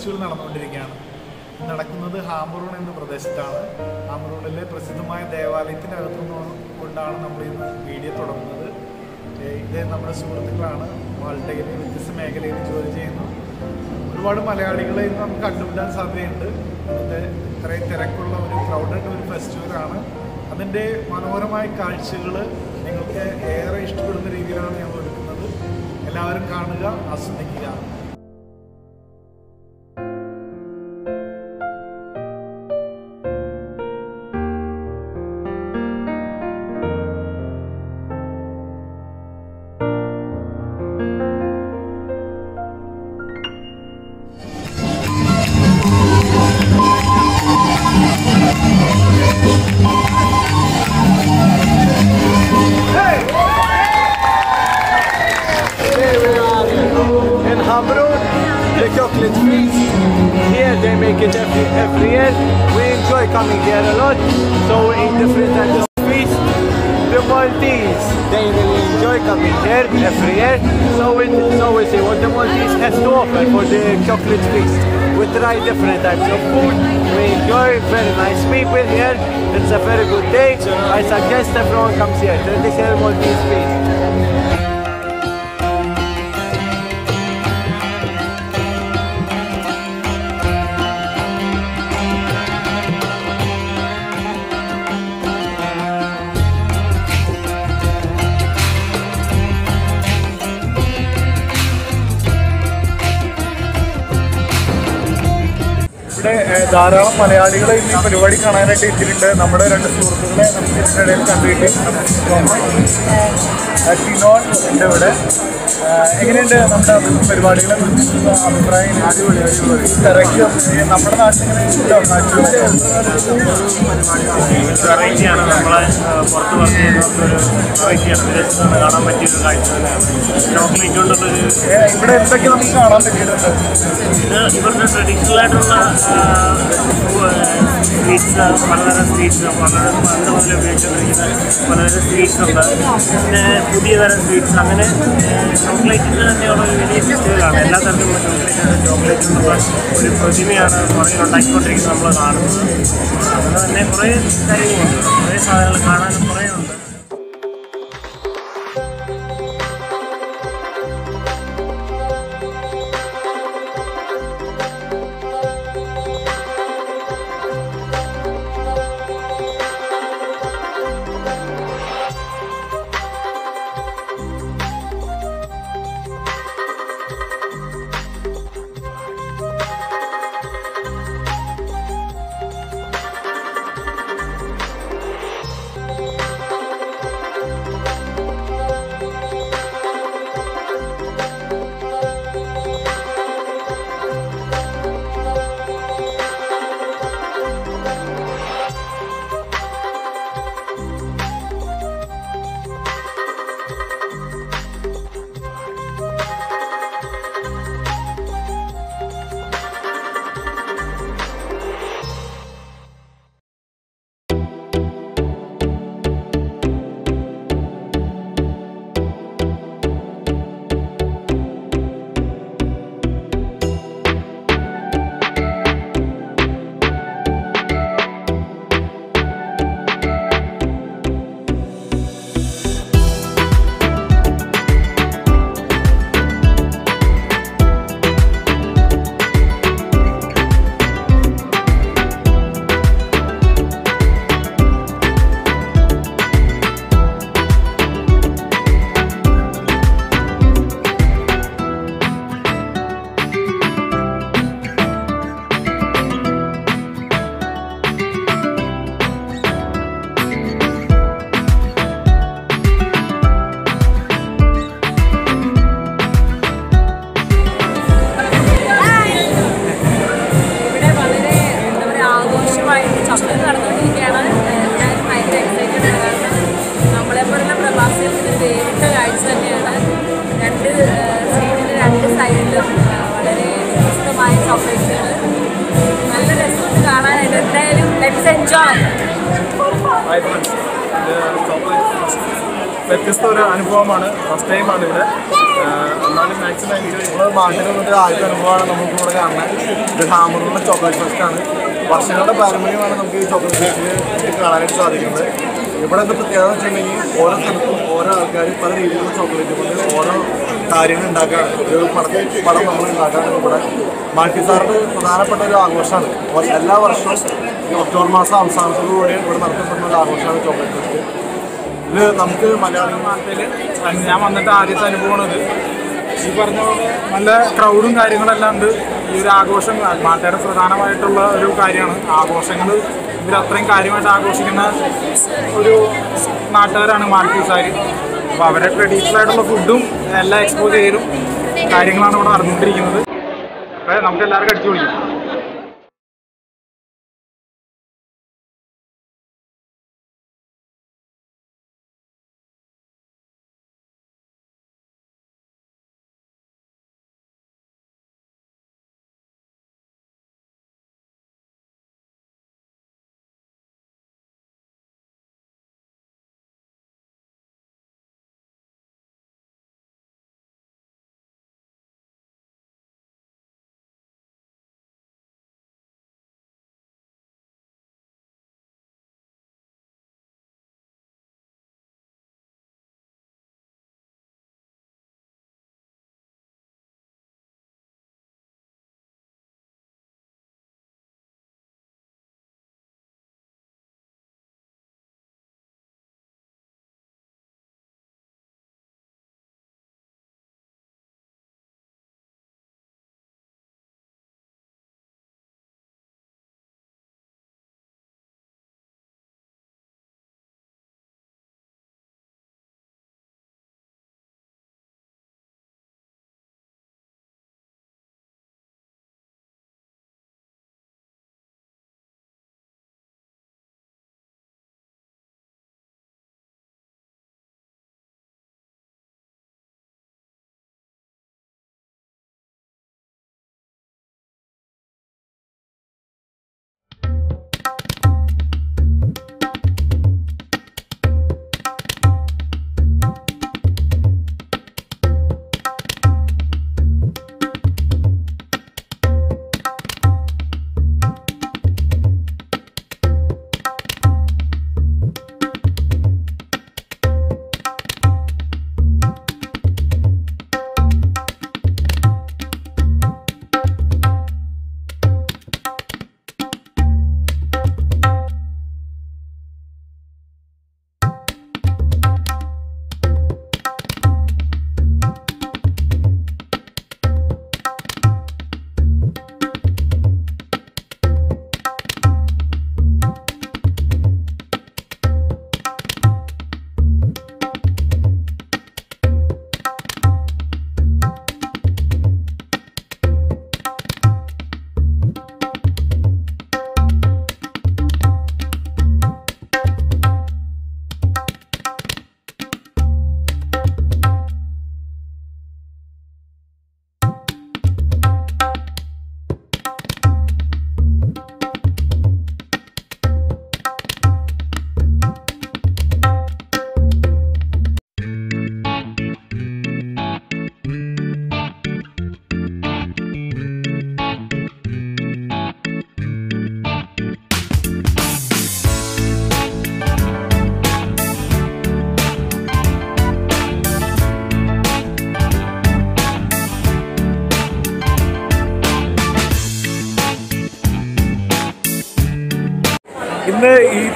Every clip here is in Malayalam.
ഫെസ്റ്റിവൽ നടന്നുകൊണ്ടിരിക്കുകയാണ്. നടക്കുന്നത് ഹാമറൂൺ എന്ന പ്രദേശത്താണ്. ഹാമറൂണിലെ പ്രസിദ്ധമായ ദേവാലയത്തിനകത്തുനിന്ന് കൊണ്ടാണ് നമ്മൾ ഇന്ന് വീഡിയോ തുടങ്ങുന്നത്. ഇത് നമ്മുടെ സുഹൃത്തുക്കളാണ് മാൾട്ടയിൽ വ്യത്യസ്ത മേഖലയിൽ ജോലി ചെയ്യുന്നു. ഒരുപാട് മലയാളികളെ ഇന്ന് നമുക്ക് കണ്ടുപിടാൻ സാധ്യതയുണ്ട്. അത് ഇത്രയും തിരക്കുള്ള ഒരു ക്രൗഡഡ് ഒരു ഫെസ്റ്റിവലാണ്. അതിന്റെ മനോഹരമായ കാഴ്ചകൾ നിങ്ങൾക്ക് ഏറെ ഇഷ്ടപ്പെടുന്ന രീതിയിലാണ് ഞങ്ങൾ എടുക്കുന്നത് എല്ലാവരും കാണുക ആസ്വദിക്കുക. In Hamrun, the chocolate feast. Here they make it every, every year. We enjoy coming here a lot, so we eat different types of feast. The Maltese, they really enjoy coming here every year. So we, so we see what the Maltese has to offer for the chocolate feast. We try different types of food. We enjoy very nice people here. It's a very good day. I suggest everyone comes here. Traditional Maltese feast. ധാരാളം മലയാളികളെ ഇന്ന് പരിപാടി കാണാനായിട്ട് എത്തിയിട്ടുണ്ട്. നമ്മുടെ രണ്ട് സുഹൃത്തുക്കളെ നമുക്ക് ഇതിനിടയിൽ കണ്ടിട്ട് ഉണ്ട് ഇവിടെ. എങ്ങനെയുണ്ട് നമ്മുടെ പരിപാടികളെ അഭിപ്രായം? തിരക്ക്? നമ്മുടെ നാട്ടിലെങ്ങനെയാണ് വെറൈറ്റിയാണ്. നമ്മളെ പുറത്ത് വെറൈറ്റിയാണ്. നിന്ന് കാണാൻ കാഴ്ച തന്നെയാണ്. ചോക്ലേറ്റ് കൊണ്ടുള്ളൊരു ഇവിടെ എന്തൊക്കെ നമുക്ക് കാണാൻ പറ്റിയിട്ടുണ്ട്? ഇത് ഇവരുടെ ട്രഡീഷണൽ ആയിട്ടുള്ള സ്വീറ്റ്സ് പലതരം സ്വീറ്റ്സ് പലതരം പണ്ട് മുതൽ ഉപയോഗിച്ചുകൊണ്ടിരിക്കുന്ന പലതരം സ്വീറ്റ്സ് ഉണ്ട്. പിന്നെ പുതിയ തരം സ്വീറ്റ്സ് അങ്ങനെ ചോക്ലേറ്റിന് തന്നെയുള്ള ഒരു വലിയ ഫെസ്റ്റിവലാണ്. എല്ലാ തരത്തിലുള്ള ചോക്ലേറ്റ് ചോക്ലേറ്റ് എന്നുള്ള ഒരു പ്രതിമയാണ് കുറേ ഉണ്ടാക്കിക്കൊണ്ടിരിക്കുന്നത് നമ്മൾ കാണുന്നത്. അതുകൊണ്ട് തന്നെ കുറേ കാര്യങ്ങളുണ്ട്. കുറേ സാധനങ്ങൾ കാണാനും കുറേ ഉണ്ട്. വ്യത്യസ്ത ഒരു അനുഭവമാണ്. ഫസ്റ്റ് ടൈമാണ് ഇവിടെ എന്നാലും മാക്സിമം എനിക്ക് നമ്മുടെ നാട്ടിൽ വന്നിട്ട് ആദ്യത്തെ അനുഭവമാണ് നമുക്ക് ഇവിടെ കാണുന്നത് ഇത് ഹാമറിലുള്ള ചോക്ലേറ്റ് ഫെസ്റ്റാണ് വർഷങ്ങളുടെ പാരമ്പര്യമാണ് നമുക്ക് ഈ ചോക്ലേറ്റ് ഫെസ്റ്റിൽ കാണാനായിട്ട് സാധിക്കുന്നത്. ഇവിടെ എന്താ പ്രത്യേകത വെച്ചിട്ടുണ്ടെങ്കിൽ ഓരോ സ്ഥലത്തും ഓരോ ആൾക്കാരും പല രീതിയിലുള്ള ചോക്ലേറ്റ് കൊണ്ട് ഓരോ കാര്യങ്ങൾ ഉണ്ടാക്കുകയാണ്. ഒരു പടത്തിൽ പടം നമ്മൾ ഉണ്ടാക്കുകയാണ്. നമ്മുടെ മാറ്റി സാറിന് പ്രധാനപ്പെട്ട ഒരു ആഘോഷമാണ്. എല്ലാ വർഷവും ഒക്ടോബർ മാസം അവസാനത്തോടുകൂടി ഇവിടെ നടത്തപ്പെടുന്ന ഒരു ആഘോഷമാണ് ചോക്ലേറ്റ് ഇത് നമുക്ക് മലയാളി നാട്ടിൽ ഞാൻ വന്നിട്ട് ആദ്യത്തെ അനുഭവമാണിത്. ഈ പറഞ്ഞ പോലെ നല്ല ക്രൗഡും കാര്യങ്ങളെല്ലാം ഉണ്ട്. ഈ ഒരു ആഘോഷം മാറ്റയുടെ പ്രധാനമായിട്ടുള്ള ഒരു കാര്യമാണ്. ആഘോഷങ്ങൾ ഇവർ അത്രയും കാര്യമായിട്ട് ആഘോഷിക്കുന്ന ഒരു നാട്ടുകാരാണ് മാൽപ്പീസാർ അപ്പോൾ അവരെ ട്രഡീഷണൽ ആയിട്ടുള്ള ഫുഡും എല്ലാം എക്സ്പോസ് ചെയ്തും കാര്യങ്ങളാണ് ഇവിടെ നടന്നുകൊണ്ടിരിക്കുന്നത്. അപ്പോൾ നമുക്ക് എല്ലാവർക്കും അടിച്ചു പൊളിക്കാം.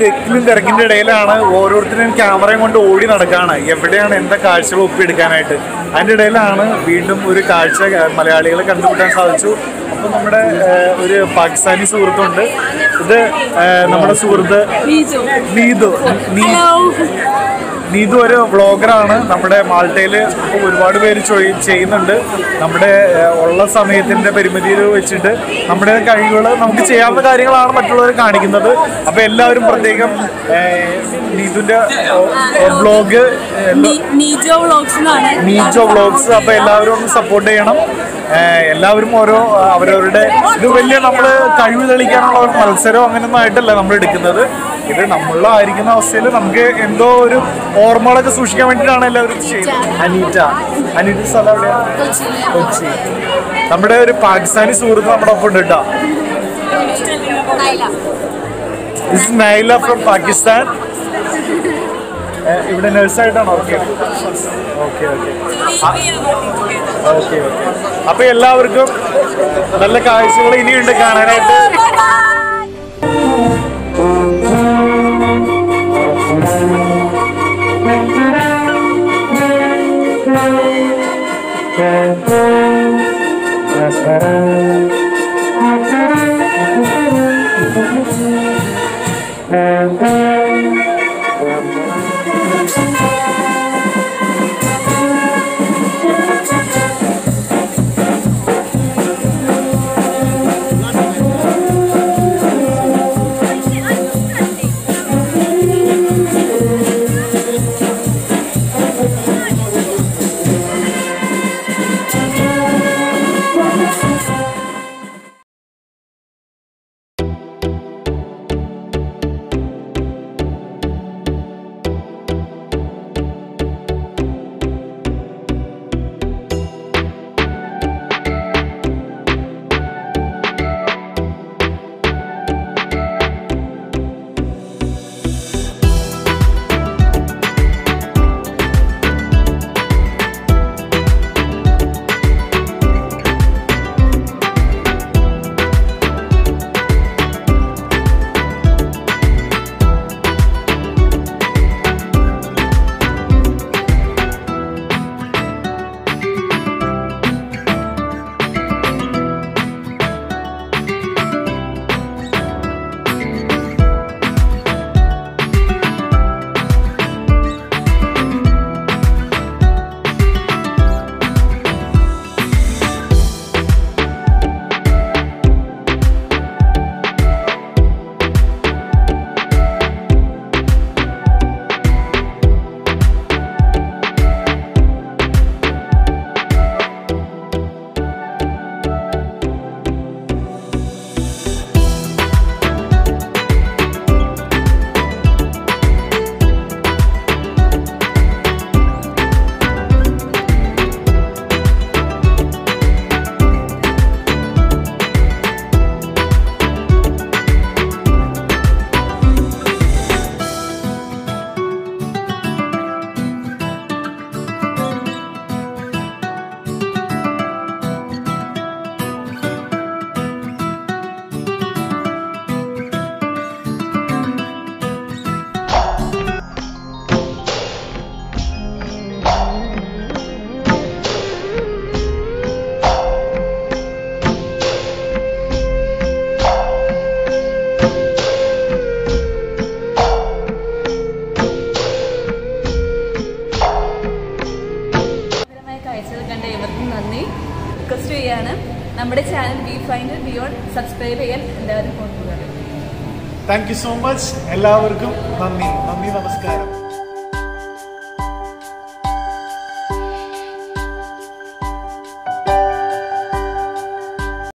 തെക്കിലും തിരക്കിന്റെ ഇടയിലാണ് ഓരോരുത്തരും ക്യാമറയും കൊണ്ട് ഓടി നടക്കുകയാണ് എവിടെയാണ് എന്താ കാഴ്ചകൾ ഒപ്പിയെടുക്കാനായിട്ട്? അതിന്റെ ഇടയിലാണ് വീണ്ടും ഒരു കാഴ്ച മലയാളികളെ കണ്ടുപിടിക്കാൻ സാധിച്ചു. അപ്പം നമ്മുടെ ഒരു പാകിസ്ഥാനി സുഹൃത്തുണ്ട്. ഇത് നമ്മുടെ സുഹൃത്ത്. നീതു നീ. നീതു ഒരു വ്ളോഗറാണ്. നമ്മുടെ മാൾട്ടയിൽ ഇപ്പോൾ ഒരുപാട് പേര് ചൊയ്- ചെയ്യുന്നുണ്ട്. നമ്മുടെ ഉള്ള സമയത്തിന്റെ പരിമിതിയിൽ വെച്ചിട്ട് നമ്മുടെ കഴിവുകൾ നമുക്ക് ചെയ്യാവുന്ന കാര്യങ്ങളാണ് മറ്റുള്ളവർ കാണിക്കുന്നത്. അപ്പോൾ എല്ലാവരും പ്രത്യേകം നീതുന്റെ വ്ളോഗ് നീജോ വ്ളോഗ്സ് അപ്പോൾ എല്ലാവരും ഒന്ന് സപ്പോർട്ട് ചെയ്യണം. എല്ലാവരും ഓരോ അവരവരുടെ ഇത് വലിയ നമ്മൾ കഴിവ് തെളിയിക്കാനുള്ള മത്സരം അങ്ങനെയൊന്നും ആയിട്ടല്ല നമ്മൾ എടുക്കുന്നത്. ഇത് നമ്മളിലായിരിക്കുന്ന അവസ്ഥയിൽ നമുക്ക് എന്തോ ഒരു ഓർമ്മകളൊക്കെ സൂക്ഷിക്കാൻ വേണ്ടിയിട്ടാണ് എല്ലാവരും ചെയ്യുന്നത്. അനീറ്റ. അനീറ്റ സ്ഥലം എവിടെയാണ് കൊച്ചി. നമ്മുടെ ഒരു പാകിസ്ഥാനി സുഹൃത്ത് നമ്മുടെ ഒപ്പം ഉണ്ട് കേട്ടോ. നൈല. ഫ്രം പാകിസ്ഥാൻ ഇവിടെ നഴ്സായിട്ടാണ് okay okay okay okay okay അപ്പൊ എല്ലാവർക്കും നല്ല കാഴ്ചകൾ ഇനിയുണ്ട് കാണാനായിട്ട്. മനോഹരമായ ചാനൽ ബി ഫൈൻഡ് സബ്സ്ക്രൈബ് ചെയ്യാൻ എല്ലാവരും താങ്ക് യു സോ മച്ച് എല്ലാവർക്കും നന്ദി. നന്ദി നമസ്കാരം.